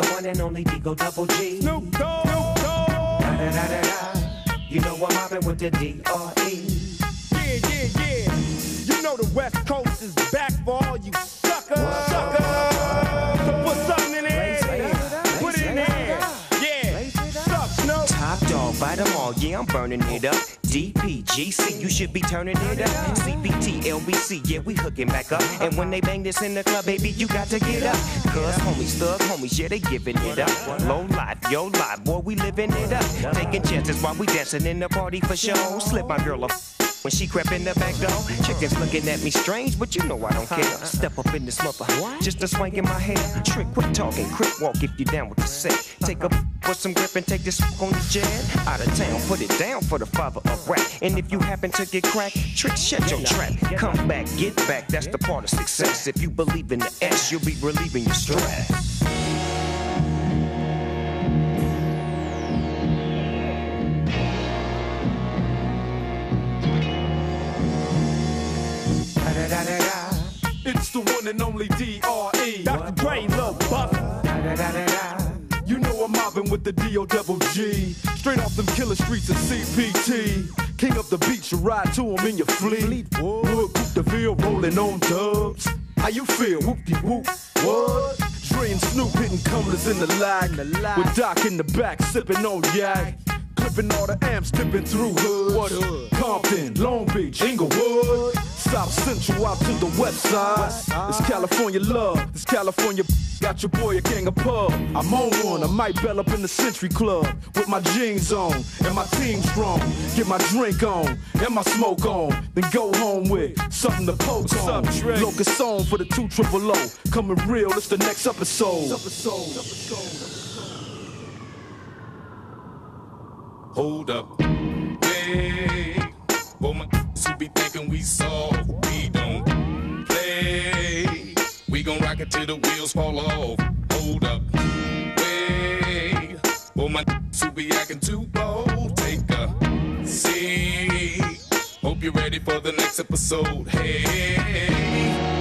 the one and only Digo Double G. Snoop Dogg. Da da da da da. You know I'm mobbing with the D.R.E. Yeah, them all, yeah, I'm burning it up. DPGC, you should be turning it up. CPT, LBC, yeah, we hooking back up. And when they bang this in the club, baby, you got to get up. Cuz homies, thug homies, yeah, they giving it up. Low life, yo life, boy, we living it up. Taking chances while we dancing in the party for show. Slip my girl a when she crept in the back door, chickens looking at me strange, but you know I don't care. Step up in this mother, just a swank in my hair. Trick, quit talking, quick walk if you down with the set. Take a uh-huh. put some grip and take this on the jet. Out of town, put it down for the father of rap. And if you happen to get cracked, trick, shut your trap. Come back, get back, that's the part of success. If you believe in the S, you'll be relieving your stress. It's the one and only D.R.E. Dr. Dre, Lil Buff. You know I'm mobbing with the D.O. double G. Straight off them killer streets of CPT. King up the beach, you ride to him in your fleet. Wood, Coupe the Ville, rolling on dubs. How you feel? Whoop de whoop. What? Dre and Snoop hitting cumblers in the lag. With Doc in the back, sipping on yak. Clipping all the amps, dipping through hoods. What hood? Compton, Long Beach, Inglewood. South Central out to the west side. It's California love. This California got your boy a king of pub. I'm on one. I might bell up in the Century Club with my jeans on and my team strong. Get my drink on and my smoke on. Then go home with something to poke on. Locust on for the two triple O. Coming real. It's the next episode. Hold up. Hey, for my who be thinking we soft, we don't play. We gon' rock it till the wheels fall off. Hold up. Hey, for my who be acting too bold, take a seat. Hope you're ready for the next episode. Hey.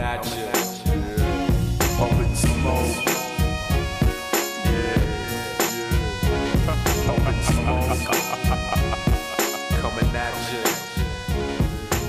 At you.